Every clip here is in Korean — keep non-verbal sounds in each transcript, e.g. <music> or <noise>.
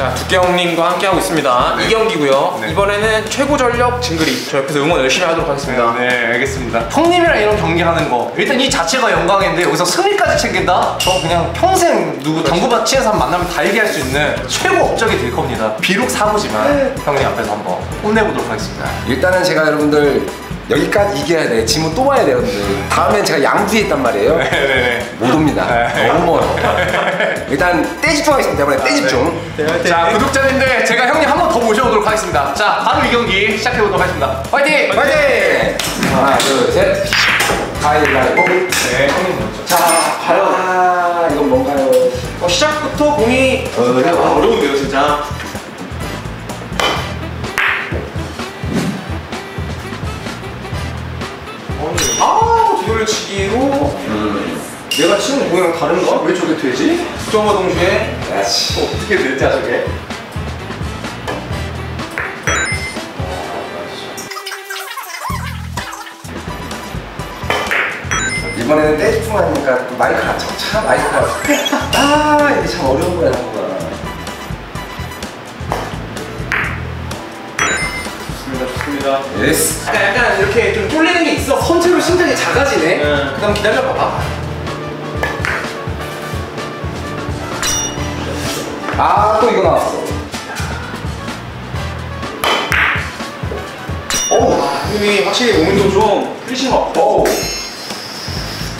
자, 두께형님과 함께하고 있습니다. 네. 이 경기고요. 네. 이번에는 최고 전력 진그리. 저 옆에서 응원 열심히 하도록 하겠습니다. 네, 알겠습니다. 형님이랑 이런 경기하는 거 일단 이 자체가 영광인데 여기서 승리까지 챙긴다? 저 그냥 평생 누구 당구밭 치는 사람 만나면 다 얘기할 수 있는 최고 업적이 될 겁니다. 비록 사무지만 형님 앞에서 한번 혼내보도록 하겠습니다. 일단은 제가 여러분들 여기까지 이겨야 돼. 지문 또 봐야 돼, 여러분들. 다음엔 제가 양주에 있단 말이에요. 네네네. 못 옵니다. 네. 너무 멀어. 일단 떼집중하겠습니다. 이번에 떼집중. 자, 구독자님들 제가 형님 한 번 더 모셔보도록 하겠습니다. 자, 바로 이 경기 시작해 보도록 하겠습니다. 화이팅! 파이팅! 하나, 둘, 셋. 가위바위보. 네, 형님 먼저. 자, 과연. 아, 이건 뭔가요? 어, 시작부터 공이 어려워. 어려운데요, 진짜. 돌려치기로 내가 치는 공이랑 다른가? 왜 저게 되지? 수정과 동시에 야치. 어떻게 됐지, 저게? 이번에는 떼집중하니까 또 마이크가 참, 참 마이크가. 아, 이게 참 어려운 거야, 좋습니다. Yes. 약간, 약간 이렇게 좀 쫄리는 게 있어. 선체로 심장이 작아지네. 네, 그 다음 기다려봐봐. 아, 또 이거 나왔어. 어우, 형님이 확실히 몸도 좀 풀리신 것 같고. 오.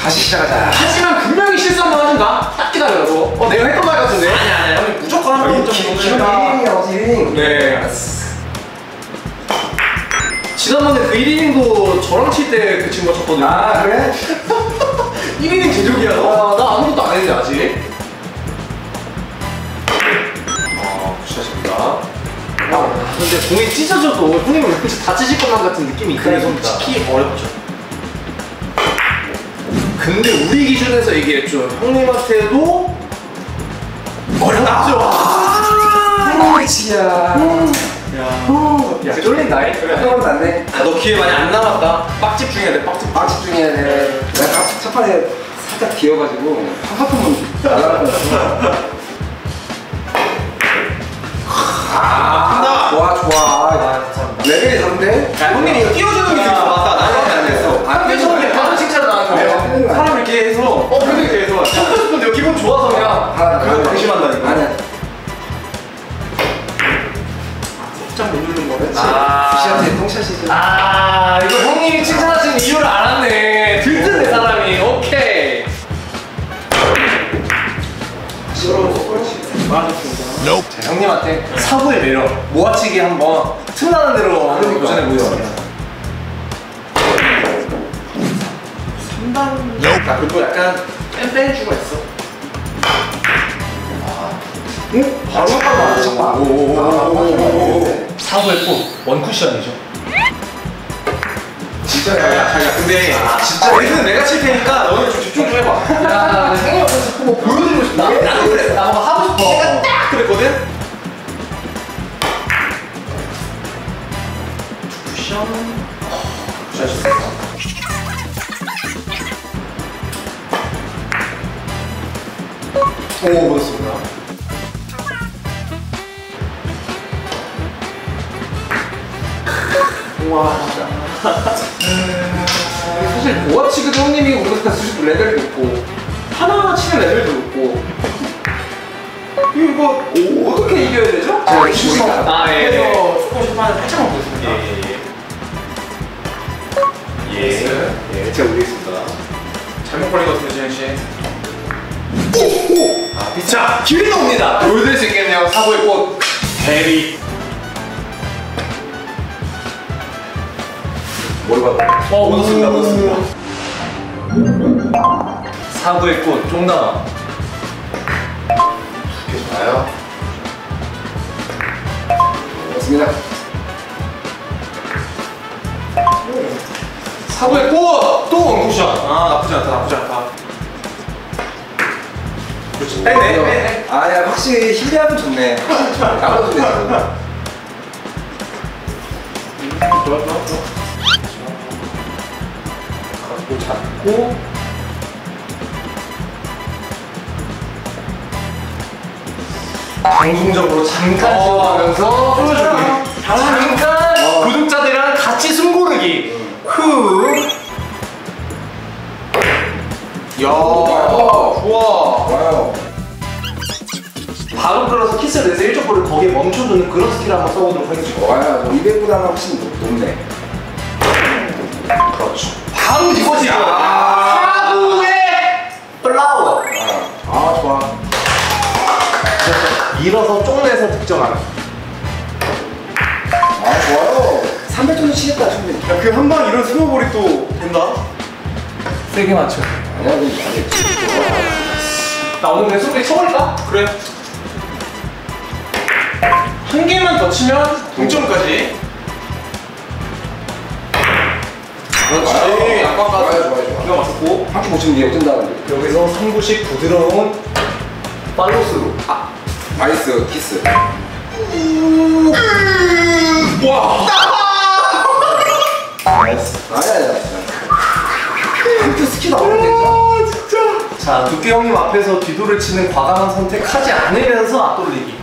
다시 시작하자. 하지만 분명히 실수 한번 하신다. 딱 기다려도. 어, 내가 했던 말 같은데? 아니, 아니, 아니. 무조건 한번 기분 정도는. 1인이야, 어제 1인. 네. 알았어. 지난번에 그 1이닝도 저랑 칠 때 그 친구가 쳤거든요. 아, 그래? 1이닝 제조기야, 너? 아, 나 아무것도 안 했는데, 아직. 아, 굿샷입니다. 근데 공이 찢어져도 형님은 왜 이렇게 다치실 것만 같은 느낌이 있긴 해서. 치기 어렵죠. 근데 우리 기준에서 얘기했죠. 형님한테도 어렵죠. 꼴찌야. 야, 쫄린다. 잉? 한번 났네. 야, 너 기회 많이 안 남았다. 빡 집 중해야 돼, 빡 집중. 막 집중해야 돼. 내가 첫 판에 살짝 기어가지고 한바탕만 날아갈 뻔 똥샷이지. 아 이거 형님이 칭찬하신 이유를 알았네. 들뜬네 사람이. 오케이. 자, 형님한테 사고의 매력, 모아치기 한번 틈나는 대로 한번. 도전해 보겠습니다. 3단. 아 그리고 약간 뺑뺑 주가 있어. 응? 바로 잠깐만, 잠깐만. 오오오오오오. 사고의 꽃, 원쿠션이죠. 진짜 야, 자기야 근데 진짜 우리는 내가 칠 테니까 너는 좀 집중 좀 해봐. 야, 생일 앞에서 자꾸 뭐 보여드리고 싶다. 나도 그랬어. 나 뭔가 하고 싶어. 내가 딱 그랬거든. 쿠션. 오, 그렇습니다. 와 진짜. <laughs> 사실 모아치기도 형님이 우리가 수십 레벨도 높고 하나하나 치는 레벨도 높고 이거 오, 어떻게 이겨야 되죠? 제가 치우니까. 아 예. 그래서 조금 초반에 살짝만 보겠습니다. 예. 예. 예. 예. 제가 올리겠습니다. 잘못 걸린 것 같은데 지현 씨. 오! 오! 아, 자, 기회가 옵니다. 보여드릴 수 있겠네요. 사고의 꽃 대리. 봐. 어, 묻었습니다. 묻었습니다. 사고의 꽃, 쫑나마. 좋아요. 맞습니다. 사고의 꽃! 또 원쿠션. 아, 나쁘지 않다. 나쁘지 않다. 그렇지. 빼네, 빼네. 아, 야, 확실히 힐리하면 좋네. 나도 좋네. 좋아, 좋아, 좋아. 갖고 잡고. 방송적으로 잠깐 지나가면서 보여주기. 잠깐 구독자들이랑 같이 숨 고르기. 후. 야, 좋아. 와요. 바로 끌어서 키스를 내서 일쪽 볼을 거기에 멈춰두는 그런 스킬 한번 써보도록 하겠습니다. 와요. 200보다는 훨씬 높- 높네. 바로 이거지. 사구의 flower. 아, 아 좋아. 밀어서 쪽내서 득점하는. 아 좋아요. 300 정도 치겠다 충분히. 야, 그한 방 이런 snowball이 또 된다? 세게 맞춰. 아니야, 이거 아니 나 오늘 내 소리 쳐버릴까? 그래. 한 개만 더 치면 동점까지. 그렇지. 양방 좋아요, 좋아요. 기가 막혔고. 한 큐 못 치면 뒤에 어쩐다는데. 여기서 상부식 부드러운 follow-through. 아, nice 키스. 와. 나이스. 아니야. 한트 스키 나오면 되죠? 자, 두께 형님 앞에서 뒤도를 치는 과감한 선택하지 않으면서 앞돌리기.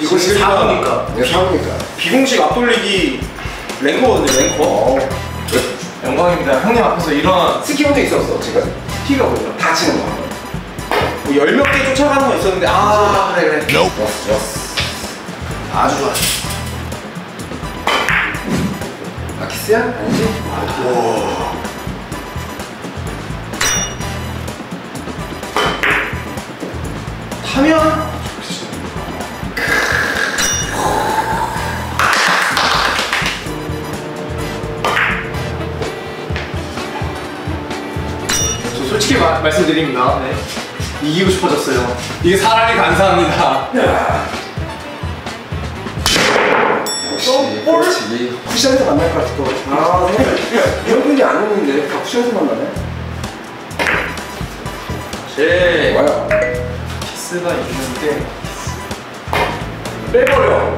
지금 사고니까. 이게 사고니까. 비공식 앞돌리기 랭커거든요, 랭커. 어. 영광입니다. 형님 앞에서 이런 스키 혼자 있었어, 지금. 스키가 뭐죠? 다 치는 거. 뭐열몇 개 쫓아가는 거 있었는데, 아, 그래, 그래. 좋았어, 좋았어. 아주 좋아. 아, 키스야? 아니지? 타면 드립니다. 네. 이기고 싶어졌어요. 이게 사람이 간사합니다. 역시, 그렇지. 쿠션에서 만날 것 같아, 또. 아, 생각 이런 분이 안 오는데, 다 쿠션에서 만나네? 제 좋아요. 키스가 있는데 빼버려.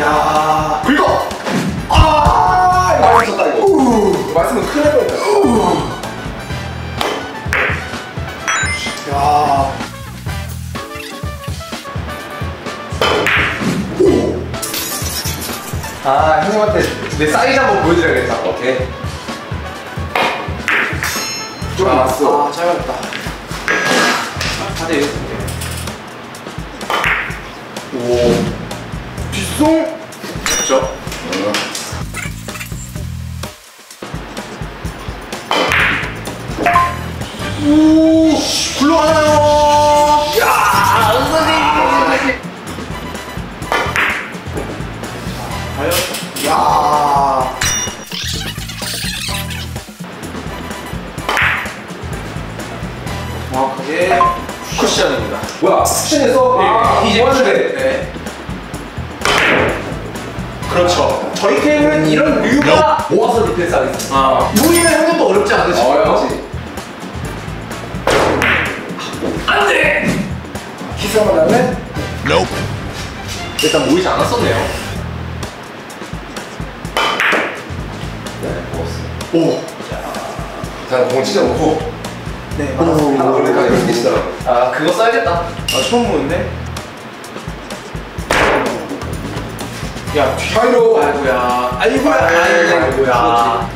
야, 긁어. 아, 이거 맞췄다, 이거. 맞으면 큰일 날 뻔했다. 아 형님한테 내 사이즈 한번 보여드려야겠다. 오케이. 좀. 아, 잘 맞았다. 다들 이렇게. 오. 뒷송 그렇죠. 정확하게 쿠션입니다. 뭐야, 쿠션에서? 아, 이제 뭐하는데? 네. 그렇죠. 저희 팀은 이런 류가 모아서 디펜스 하겠습니다. 아, 무이면 형님도 어렵지 어, 않으시고요. 역시. 안 돼! 키스 한번 할래? 일단 모이지 않았었네요. 네, 먹었어. 오. 자, 공 진짜 놓고. 네, 하나 올릴까? 이렇게 계시더라고. 아, 그거 써야겠다. 아, 처음 보는데? 야, 뒤. 파이로. 아이고야. 아이고야. 아이고야.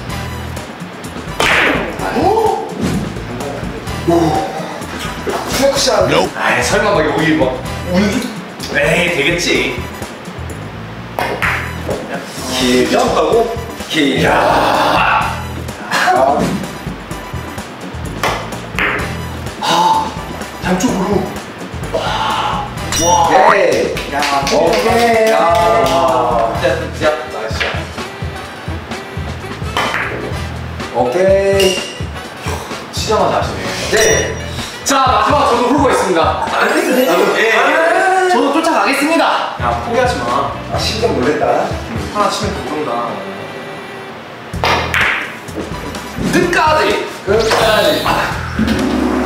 쿠션. 아이, 설마 막 여기 막 운. 에이, 되겠지. 길죠? 길. 야. 아, 양쪽으로. 오케이. 야, 오케이. 야, 진짜, 진짜. nice. 오케이. 치자마자 하시네. 네. 자, 마지막 저도 훑고 있습니다. 안 되지. 예. 저도 쫓아가겠습니다. 야, 포기하지 마. 아, 심장 놀랬다. 하나 치면 더 모른다. 끝까지. 끝까지.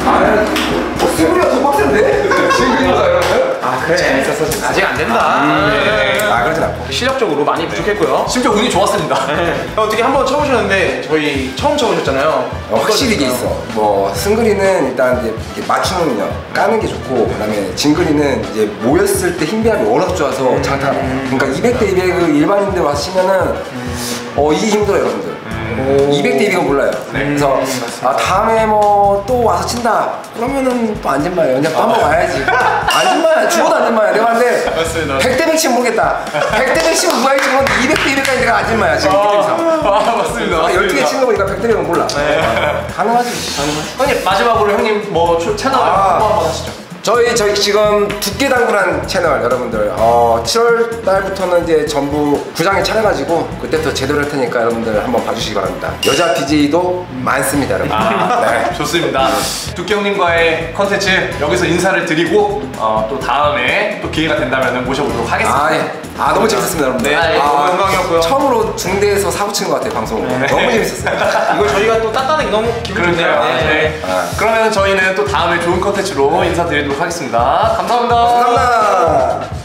아, 목소리가 더 빡센데? 지금 이거다, 이러면? 아, 그래. 재밌었어. 아직 안 된다. 아, 그렇죠. 하진 않고. 실력적으로 많이 부족했고요. 심지어 운이 좋았습니다. 네. <laughs> 어떻게 한번 쳐보셨는데 저희 처음 쳐보셨잖아요. 어, 확실히 이게? 있어. 뭐 승그리는 일단 이제 맞추는 력 까는 게 좋고 그다음에 진그리는 이제 모였을 때 힘배합이 워낙 좋아서 장타가 나요. 그러니까 200대 200을 일반인들 와서 치면은 어 이게 힘들어요 여러분들. 200대 200은 몰라요. 그래서 아 다음에 뭐 또 와서 친다. 그러면은 또 안진마야. 그냥 또 한 번 와야지. 안진마야. 죽어도 안진마야. 내가 봤는데 맞습니다. 100대 100 치면 모르겠다. 100대 100 치면 누가 이기는 200대 200까지 내가 안진마야 지금 게임상. 아, 맞습니다. 아, 12개 치는 거 보니까 100대 100은 몰라. 가능하지. 가능하지. 형님 마지막으로 형님 뭐 초- 채널 아. 홍보 한번 하시죠. 저희 저희 지금 두께 당구란 채널 여러분들 어 7월 달부터는 이제 전부 구장에 차려가지고 그때부터 제대로 할 테니까 여러분들 한번 봐주시기 바랍니다. 여자 BJ도 많습니다, 여러분. 아, 네. <laughs> 좋습니다. 두께 형님과의 컨텐츠 여기서 인사를 드리고 어, 또 다음에 또 기회가 된다면 모셔보도록 하겠습니다. 아 예. 아 너무 재밌었습니다, 여러분들. 네, 아, 너무 영광이었고요. 처음으로 중대에서 사고 친것 같아요, 방송. 너무 재밌었어요. <laughs> 이거 저희가 또 따따는 게 너무 기분. 좋네요. 네. 아. 그러면 저희는 또 다음에 좋은 컨텐츠로 인사드리도록 하겠습니다. 감사합니다.